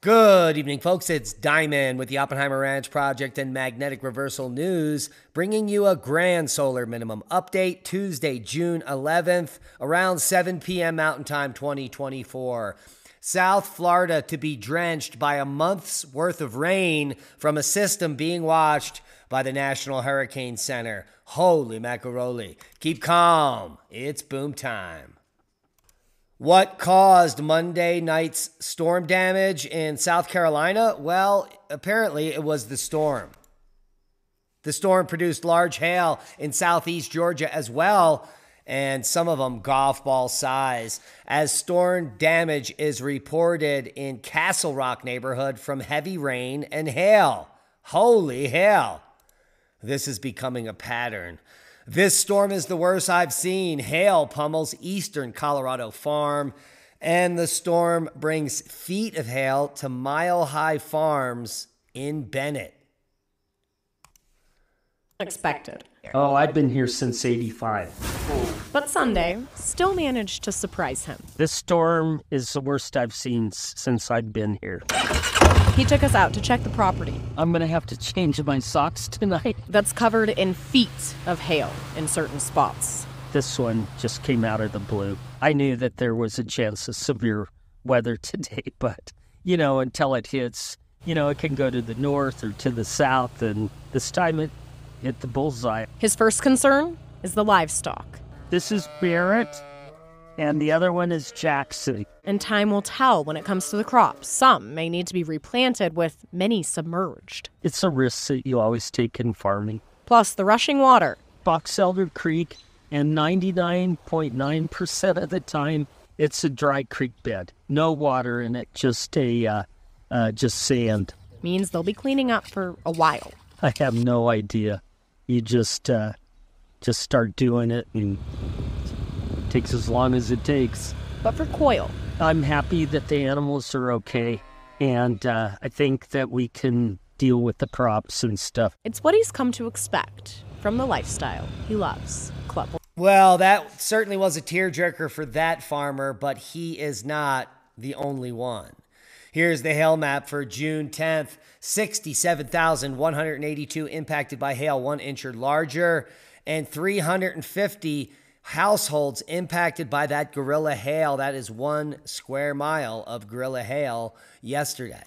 Good evening, folks. It's Diamond with the Oppenheimer Ranch Project and Magnetic Reversal News, bringing you a grand solar minimum update Tuesday, June 11th, around 7 p.m. Mountain Time 2024. South Florida to be drenched by a month's worth of rain from a system being watched by the National Hurricane Center. Holy macaroni. Keep calm. It's boom time. What caused Monday night's storm damage in South Carolina? Well, apparently it was the storm. The storm produced large hail in southeast Georgia as well, and some of them golf ball size. As storm damage is reported in Castle Rock neighborhood from heavy rain and hail. Holy hell. This is becoming a pattern. This storm is the worst I've seen. Hail pummels eastern Colorado farm, and the storm brings feet of hail to mile high farms in Bennett. Expected. Oh, I've been here since 85. But Sunday still managed to surprise him. This storm is the worst I've seen since I've been here. He took us out to check the property. I'm gonna have to change my socks tonight. That's covered in feet of hail in certain spots. This one just came out of the blue. I knew that there was a chance of severe weather today, but, you know, until it hits, you know, it can go to the north or to the south, and this time it hit the bullseye. His first concern is the livestock. This is Barrett, and the other one is Jackson. And time will tell when it comes to the crops. Some may need to be replanted, with many submerged. It's a risk that you always take in farming. Plus, the rushing water. Box Elder Creek, and 99.9% of the time, it's a dry creek bed. No water in it, just a uh, uh, just sand. Means they'll be cleaning up for a while. I have no idea you just uh, just start doing it and takes as long as it takes. But for Coyle, I'm happy that the animals are okay, and uh, I think that we can deal with the crops and stuff. It's what he's come to expect from the lifestyle he loves. Club. Well, that certainly was a tearjerker for that farmer, but he is not the only one. Here's the hail map for June 10th 67,182 impacted by hail, one inch or larger, and 350 households impacted by that gorilla hail. That is one square mile of gorilla hail yesterday.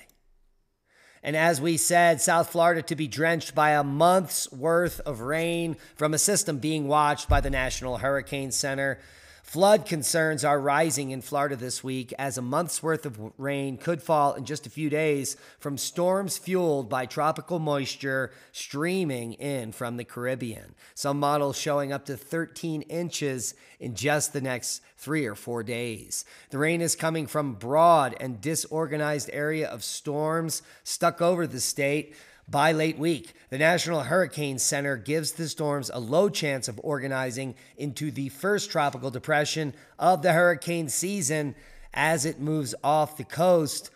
And as we said, South Florida to be drenched by a month's worth of rain from a system being watched by the National Hurricane Center. Flood concerns are rising in Florida this week as a month's worth of rain could fall in just a few days from storms fueled by tropical moisture streaming in from the Caribbean. Some models showing up to 13 inches in just the next three or four days. The rain is coming from broad and disorganized area of storms stuck over the state by late week. The National Hurricane Center gives the storms a low chance of organizing into the first tropical depression of the hurricane season as it moves off the coast.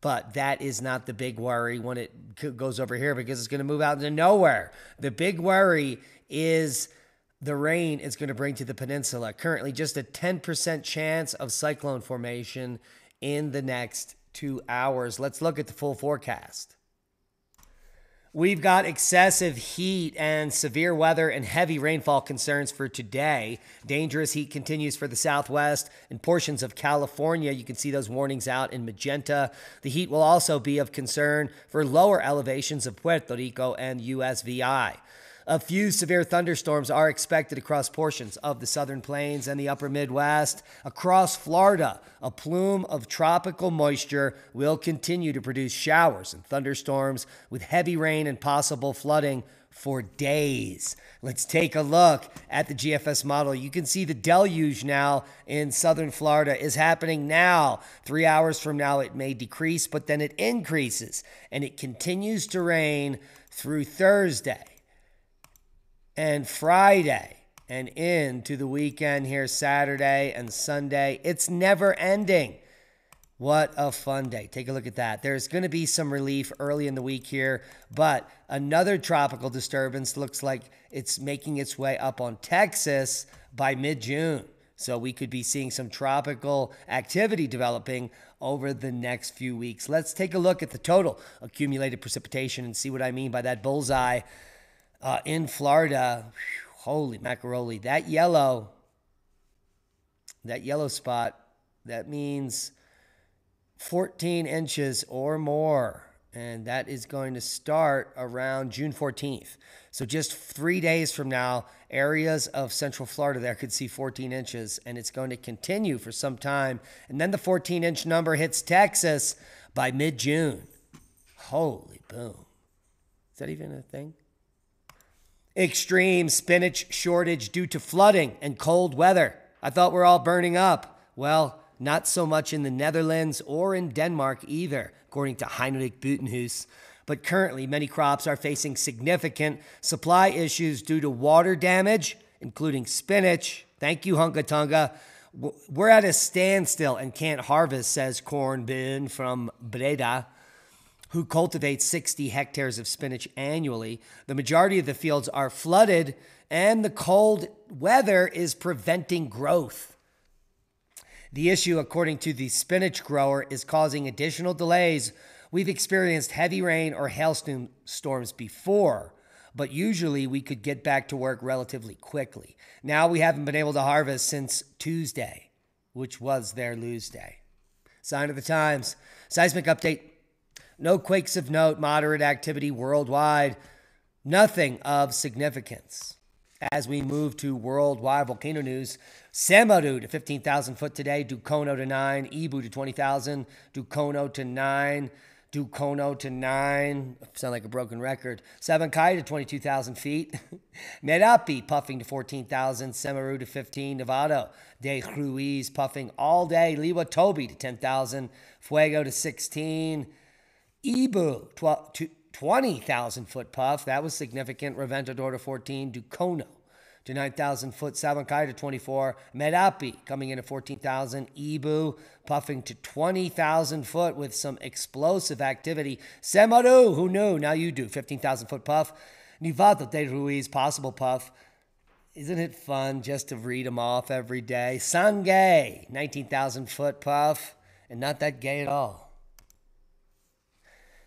But that is not the big worry when it goes over here because it's going to move out into nowhere. The big worry is the rain it's going to bring to the peninsula. Currently, just a 10% chance of cyclone formation in the next two hours. Let's look at the full forecast. We've got excessive heat and severe weather and heavy rainfall concerns for today. Dangerous heat continues for the southwest and portions of California. You can see those warnings out in magenta. The heat will also be of concern for lower elevations of Puerto Rico and USVI. A few severe thunderstorms are expected across portions of the southern plains and the upper Midwest. Across Florida, a plume of tropical moisture will continue to produce showers and thunderstorms with heavy rain and possible flooding for days. Let's take a look at the GFS model. You can see the deluge now in southern Florida is happening now. Three hours from now, it may decrease, but then it increases and it continues to rain through Thursday and Friday and into the weekend here, Saturday and Sunday. It's never ending. What a fun day. Take a look at that. There's going to be some relief early in the week here, but another tropical disturbance looks like it's making its way up on Texas by mid June. So we could be seeing some tropical activity developing over the next few weeks. Let's take a look at the total accumulated precipitation and see what I mean by that bullseye uh, in Florida. Whew, holy macaroni. That yellow, that yellow spot, that means 14 inches or more. And that is going to start around June 14th. So, just three days from now, areas of central Florida there could see 14 inches, and it's going to continue for some time. And then the 14 inch number hits Texas by mid June. Holy boom. Is that even a thing? Extreme spinach shortage due to flooding and cold weather. I thought we're all burning up. Well, not so much in the Netherlands or in Denmark either, according to Heinrich Buitenhuis. But currently, many crops are facing significant supply issues due to water damage, including spinach. Thank you, Hunga Tonga. We're at a standstill and can't harvest, says Corn Bin from Breda who cultivates 60 hectares of spinach annually. The majority of the fields are flooded, and the cold weather is preventing growth. The issue, according to the spinach grower, is causing additional delays. We've experienced heavy rain or hailstorms before, but usually we could get back to work relatively quickly. Now we haven't been able to harvest since Tuesday, which was their lose day. Sign of the times. Seismic update no quakes of note, moderate activity worldwide, nothing of significance. As we move to worldwide volcano news, Semeru to 15,000 foot today, Dukono to 9, Ibu to 20,000, Dukono to 9, Dukono to 9, sound like a broken record, Sabancaya to 22,000 feet, Merapi puffing to 14,000, Semeru to 15, Nevado de Ruiz puffing all day, Lewotobi to 10,000, Fuego to 16, Ibu, 20,000 foot puff. That was significant. Reventador to 14. Dukono to 9,000 foot. Sabancaya to 24. Merapi coming in at 14,000. Ibu puffing to 20,000 foot with some explosive activity. Semeru, who knew? Now you do. 15,000 foot puff. Nevado de Ruiz, possible puff. Isn't it fun just to read them off every day? Sangay, 19,000 foot puff, and not that gay at all.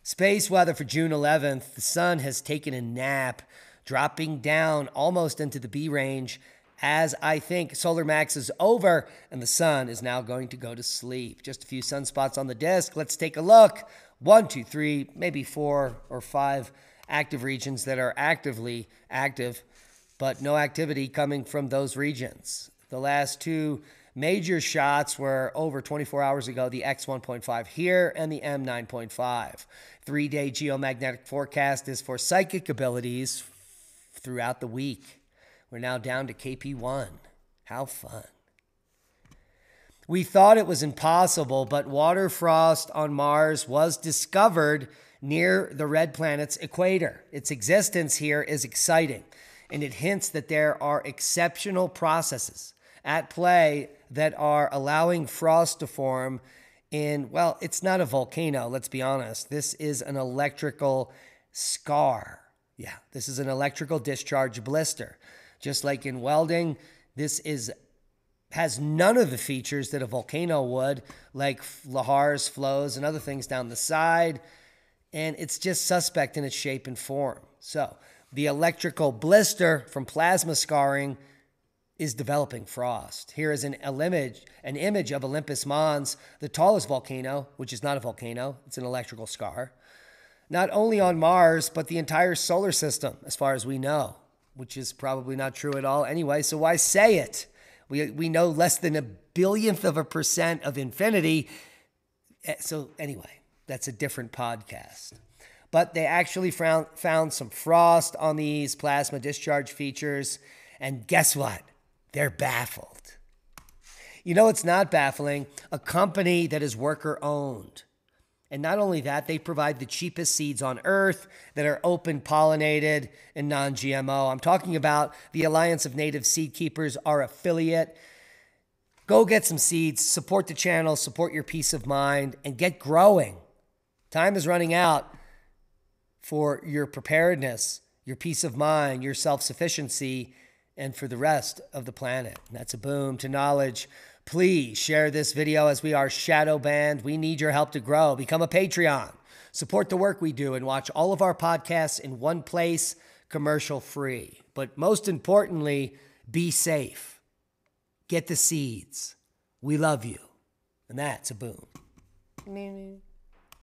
Space weather for June 11th. The sun has taken a nap, dropping down almost into the B range as I think solar max is over and the sun is now going to go to sleep. Just a few sunspots on the disk. Let's take a look. One, two, three, maybe four or five active regions that are actively active, but no activity coming from those regions. The last two Major shots were over 24 hours ago the X1.5 here and the M9.5. Three day geomagnetic forecast is for psychic abilities throughout the week. We're now down to KP1. How fun. We thought it was impossible, but water frost on Mars was discovered near the red planet's equator. Its existence here is exciting, and it hints that there are exceptional processes at play that are allowing frost to form in, well, it's not a volcano, let's be honest. This is an electrical scar. Yeah, this is an electrical discharge blister. Just like in welding, this is has none of the features that a volcano would, like lahars, flows, and other things down the side. And it's just suspect in its shape and form. So, the electrical blister from plasma scarring is developing frost. Here is an, image, an image of Olympus Mons, the tallest volcano, which is not a volcano, it's an electrical scar. Not only on Mars, but the entire solar system, as far as we know, which is probably not true at all anyway. So why say it? We, we know less than a billionth of a percent of infinity. Eh, so, anyway, that's a different podcast. But they actually found, found some frost on these plasma discharge features. And guess what? They're baffled. You know, it's not baffling. A company that is worker owned. And not only that, they provide the cheapest seeds on earth that are open pollinated and non GMO. I'm talking about the Alliance of Native Seed Keepers, our affiliate. Go get some seeds, support the channel, support your peace of mind, and get growing. Time is running out for your preparedness, your peace of mind, your self sufficiency, and for the rest of the planet. That's a boom to knowledge. Please share this video as we are shadow banned. We need your help to grow. Become a Patreon. Support the work we do and watch all of our podcasts in one place, commercial free. But most importantly, be safe. Get the seeds. We love you. And that's a boom. Me.